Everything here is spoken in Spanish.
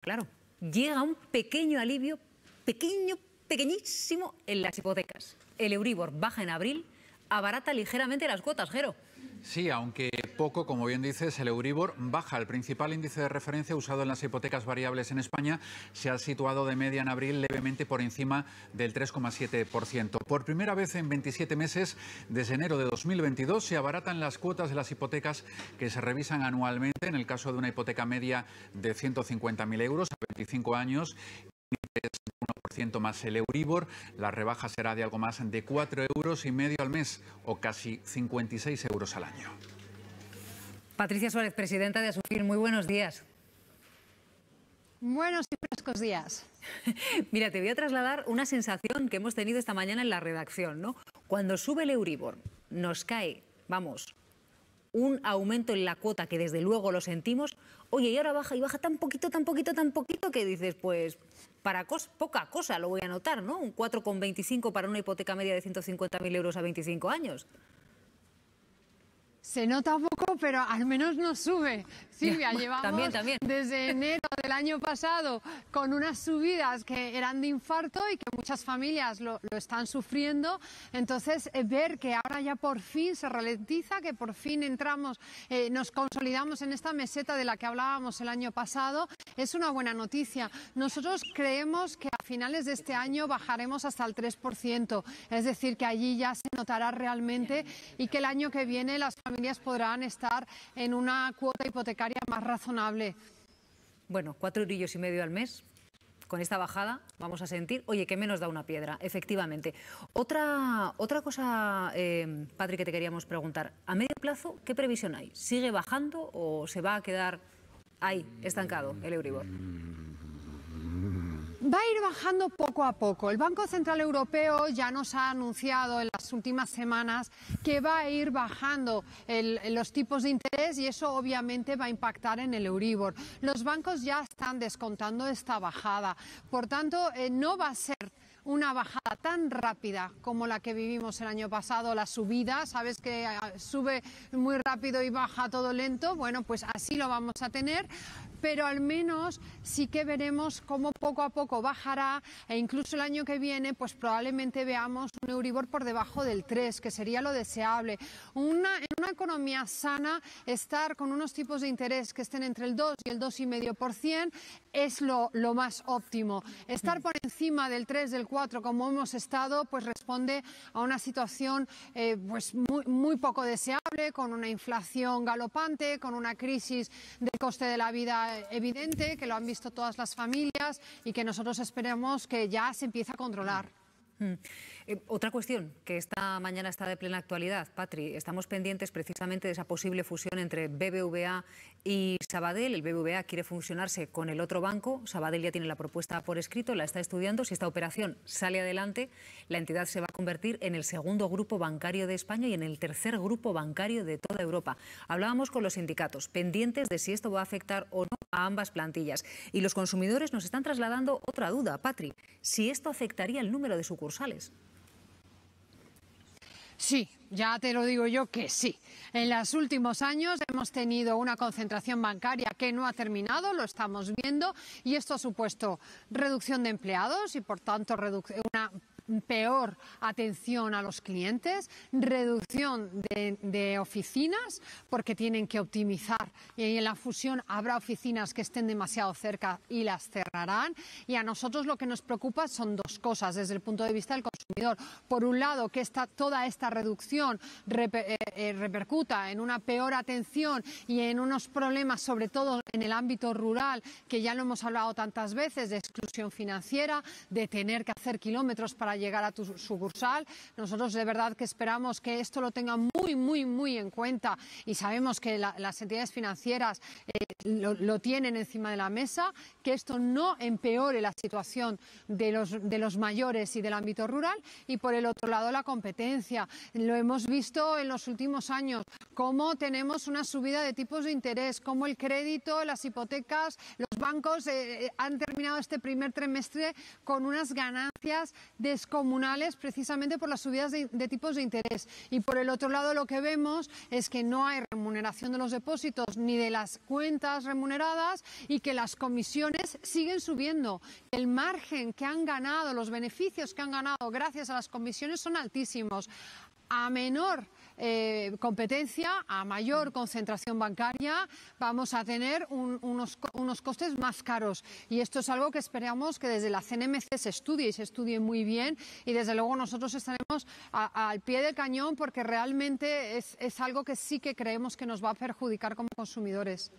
claro, llega un pequeño alivio, pequeño, pequeñísimo, en las hipotecas. El Euribor baja en abril, abarata ligeramente las cuotas, Jero. Sí, aunque poco, como bien dices, el Euribor baja. El principal índice de referencia usado en las hipotecas variables en España se ha situado de media en abril levemente por encima del 3,7%. Por primera vez en 27 meses, desde enero de 2022, se abaratan las cuotas de las hipotecas que se revisan anualmente. En el caso de una hipoteca media de 150.000 euros a 25 años, 1% más el Euribor, la rebaja será de algo más de 4 euros y medio al mes o casi 56 euros al año. Patricia Suárez, presidenta de Asufir, muy buenos días. Buenos y frescos días. Mira, te voy a trasladar una sensación que hemos tenido esta mañana en la redacción, ¿no? Cuando sube el Euribor, nos cae, vamos, un aumento en la cuota que desde luego lo sentimos, oye, y ahora baja y baja tan poquito, tan poquito, tan poquito que dices, pues para poca cosa lo voy a notar, ¿no? Un 4,25 para una hipoteca media de 150.000 euros a 25 años. Se nota poco, pero al menos no sube. Silvia, llevamos desde enero del año pasado con unas subidas que eran de infarto y que muchas familias lo, están sufriendo. Entonces, eh, ver que ahora ya por fin se ralentiza, que por fin entramos, eh, nos consolidamos en esta meseta de la que hablábamos el año pasado, es una buena noticia. Nosotros creemos que finales de este año bajaremos hasta el 3%, es decir, que allí ya se notará realmente y que el año que viene las familias podrán estar en una cuota hipotecaria más razonable. Bueno, cuatro eurillos y medio al mes. Con esta bajada vamos a sentir, oye, que menos da una piedra, efectivamente. Otra, otra cosa, eh, Patri, que te queríamos preguntar. A medio plazo, ¿qué previsión hay? ¿Sigue bajando o se va a quedar ahí, estancado, el Euribor? Va a ir bajando poco a poco. El Banco Central Europeo ya nos ha anunciado en las últimas semanas que va a ir bajando los tipos de interés y eso obviamente va a impactar en el Euribor. Los bancos ya están descontando esta bajada. Por tanto, eh, no va a ser una bajada tan rápida como la que vivimos el año pasado, la subida, sabes que eh, sube muy rápido y baja todo lento, bueno, pues así lo vamos a tener, pero al menos sí que veremos cómo poco a poco bajará e incluso el año que viene pues probablemente veamos un Euribor por debajo del 3, que sería lo deseable. En una economía sana, estar con unos tipos de interés que estén entre el 2 y el 2,5% es lo, lo más óptimo. Estar por encima del 3, del 4, como hemos estado, pues responde a una situación eh, pues muy, muy poco deseable, con una inflación galopante, con una crisis del coste de la vida evidente, que lo han visto todas las familias y que nosotros esperemos que ya se empiece a controlar. Mm. Eh, otra cuestión que esta mañana está de plena actualidad, Patri, estamos pendientes precisamente de esa posible fusión entre BBVA y Sabadell. El BBVA quiere fusionarse con el otro banco. Sabadell ya tiene la propuesta por escrito, la está estudiando. Si esta operación sale adelante, la entidad se va a convertir en el segundo grupo bancario de España y en el tercer grupo bancario de toda Europa. Hablábamos con los sindicatos, pendientes de si esto va a afectar o no a ambas plantillas. Y los consumidores nos están trasladando otra duda, Patri, si esto afectaría el número de sucursales Sí, ya te lo digo yo que sí. En los últimos años hemos tenido una concentración bancaria que no ha terminado, lo estamos viendo, y esto ha supuesto reducción de empleados y, por tanto, una peor atención a los clientes, reducción de, oficinas porque tienen que optimizar y en la fusión habrá oficinas que estén demasiado cerca y las cerrarán y a nosotros lo que nos preocupa son dos cosas desde el punto de vista del consumidor. Por un lado, que esta, toda esta reducción eh, eh, repercuta en una peor atención y en unos problemas, sobre todo en el ámbito rural, que ya lo hemos hablado tantas veces, de exclusión financiera, de tener que hacer kilómetros para llegar a tu sucursal. Nosotros de verdad que esperamos que esto lo tengan muy, muy, muy en cuenta y sabemos que las entidades financieras eh, lo, tienen encima de la mesa, que esto no empeore la situación de los, de los mayores y del ámbito rural y por el otro lado la competencia. Lo hemos visto en los últimos años, cómo tenemos una subida de tipos de interés, cómo el crédito, las hipotecas, los bancos eh, eh, han terminado este primer trimestre con unas ganancias de descomunales precisamente por las subidas de, de tipos de interés. Y por el otro lado lo que vemos es que no hay remuneración de los depósitos ni de las cuentas remuneradas y que las comisiones siguen subiendo. El margen que han ganado, los beneficios que han ganado gracias a las comisiones son altísimos. A menor eh, competencia, a mayor concentración bancaria, vamos a tener un, unos, unos costes más caros. Y esto es algo que esperamos que desde la CNMC se estudie y se estudie muy bien. Y desde luego nosotros estaremos al pie del cañón porque realmente es, es algo que sí que creemos que nos va a perjudicar como consumidores.